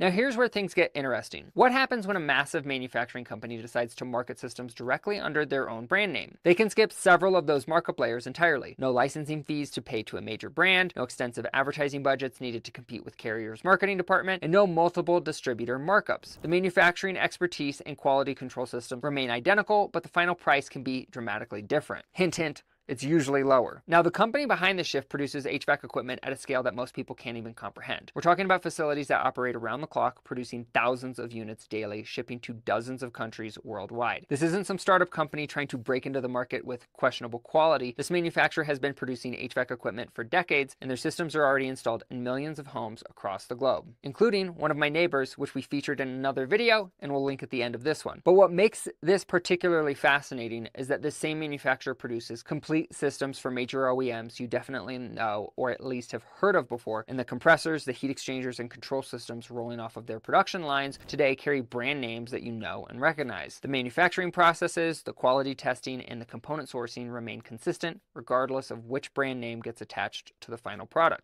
Now here's where things get interesting. What happens when a massive manufacturing company decides to market systems directly under their own brand name? They can skip several of those markup layers entirely. No licensing fees to pay to a major brand, no extensive advertising budgets needed to compete with carrier's marketing department, and no multiple distributor markups. The manufacturing expertise and quality control system remain identical, but the final price can be dramatically different. Hint, hint, it's usually lower. Now, the company behind the shift produces HVAC equipment at a scale that most people can't even comprehend. We're talking about facilities that operate around the clock, producing thousands of units daily, shipping to dozens of countries worldwide. This isn't some startup company trying to break into the market with questionable quality. This manufacturer has been producing HVAC equipment for decades, and their systems are already installed in millions of homes across the globe, including one of my neighbors, which we featured in another video, and we'll link at the end of this one. But what makes this particularly fascinating is that this same manufacturer produces complete complete systems for major OEMs you definitely know or at least have heard of before, and the compressors, the heat exchangers, and control systems rolling off of their production lines today carry brand names that you know and recognize. The manufacturing processes, the quality testing, and the component sourcing remain consistent regardless of which brand name gets attached to the final product.